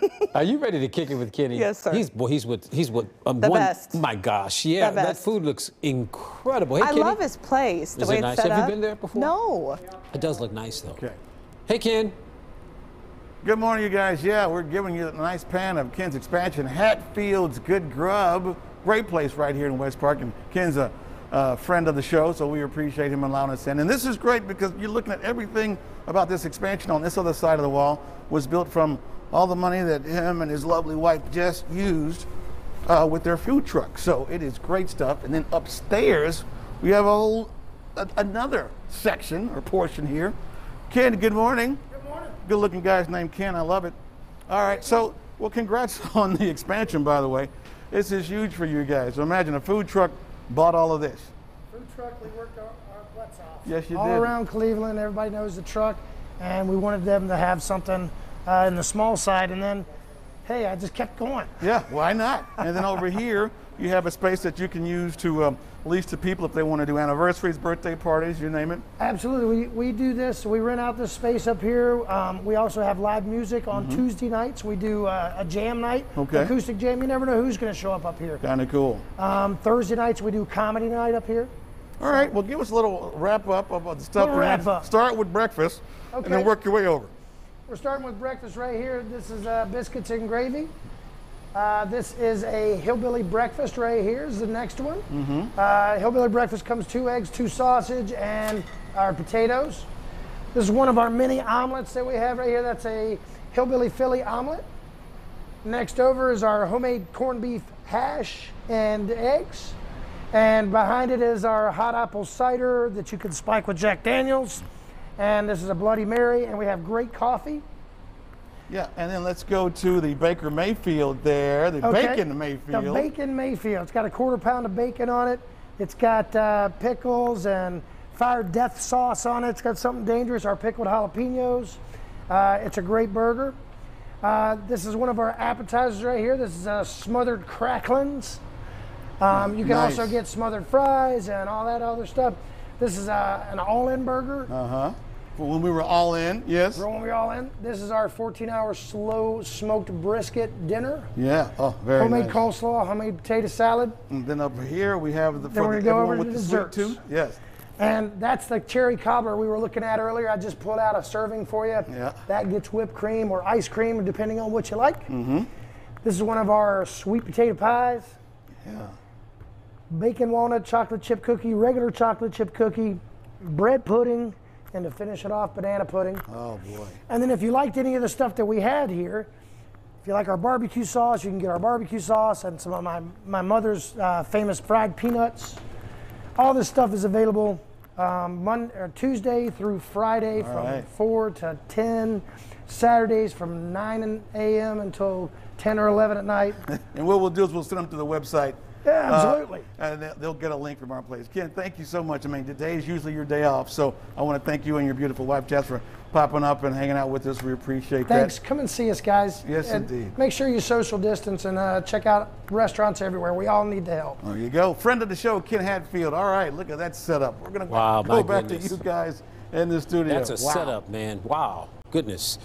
Are you ready to kick it with Kenny? Yes, sir. He's boy. He's what. He's what. Um, The one, best. My gosh, yeah. The That food looks incredible. Hey, I Kenny. love his place. The Is way it it's nice? set Have you been there before? No. It does look nice though. Okay. Hey, Ken. Good morning, you guys. Yeah, we're giving you a nice pan of Ken's expansion. Hatfield's Goode Grub. Great place right here in West Park. And Ken's a uh, friend of the show, so we appreciate him allowing us in. And this is great because you're looking at everything about this expansion on this other side of the wall was built from all the money that him and his lovely wife just used uh, with their food truck. So it is great stuff. And then upstairs, we have a whole, a, another section or portion here. Ken, good morning. Good morning. Good looking guy's named Ken. I love it. All right. So, well, congrats on the expansion, by the way. This is huge for you guys. So imagine a food truck bought all of this. Food truck, we worked our, our butts off. Yes, you All did. around Cleveland, everybody knows the truck, and we wanted them to have something uh, in the small side. And then, hey, I just kept going. Yeah, why not? And then over here, you have a space that you can use to um, lease to people if they want to do anniversaries, birthday parties, you name it. Absolutely, we, we do this. We rent out this space up here. Um, we also have live music on Tuesday nights. We do uh, a jam night. Okay. acoustic jam. You never know who's going to show up up here. Kind of cool. Um, Thursday nights we do comedy night up here. All right, well, give us a little wrap up of the stuff. Little wrap up. Start with breakfast and then work your way over. We're starting with breakfast right here. This is uh, biscuits and gravy. Uh, this is a hillbilly breakfast right here. Is the next one. Uh, hillbilly breakfast comes two eggs, two sausage, and our potatoes. This is one of our mini omelets that we have right here. That's a hillbilly Philly omelet. Next over is our homemade corned beef hash and eggs. And behind it is our hot apple cider that you can spike with Jack Daniels. And this is a Bloody Mary, and we have great coffee. Yeah, and then let's go to the Baker Mayfield there, the Okay. bacon Mayfield. The bacon Mayfield. It's got a quarter pound of bacon on it. It's got uh, pickles and fire death sauce on it. It's got something dangerous, our pickled jalapenos. Uh, it's a great burger. Uh, this is one of our appetizers right here. This is uh, smothered cracklings. Um, you can Nice. also get smothered fries and all that other stuff. This is uh, an all-in burger. Uh huh. When we were all in, yes. When we were all in, this is our 14-hour slow smoked brisket dinner. Yeah. Oh, very Homemade nice. coleslaw, homemade potato salad. And then over here we have the Then we're the, gonna go over with to the desserts. tooth. Yes. And that's the cherry cobbler we were looking at earlier. I just pulled out a serving for you. Yeah. That gets whipped cream or ice cream, depending on what you like. Mm-hmm. This is one of our sweet potato pies, Yeah. bacon walnut chocolate chip cookie, regular chocolate chip cookie, bread pudding, and to finish it off, banana pudding. Oh boy. And then if you liked any of the stuff that we had here, if you like our barbecue sauce, you can get our barbecue sauce and some of my, my mother's uh, famous fried peanuts. All this stuff is available um, Monday, or Tuesday through Friday from right. 4 to 10, Saturdays from 9 a.m. until 10 or 11 at night. And what we'll do is we'll send them to the website. Yeah, uh, absolutely. and they'll- they'll get a link from our place. Ken, thank you so much. I mean, today is usually your day off, so I want to thank you and your beautiful wife, Jess, for popping up and hanging out with us. We appreciate Thanks. that. Thanks. Come and see us, guys. Yes, And indeed. Make sure you social distance and uh, check out restaurants everywhere. We all need the help. There you go. Friend of the show, Ken Hatfield. All right, look at that setup. We're going to Wow, go back goodness. to you guys in the studio. That's a Wow. setup, man. Wow. Goodness.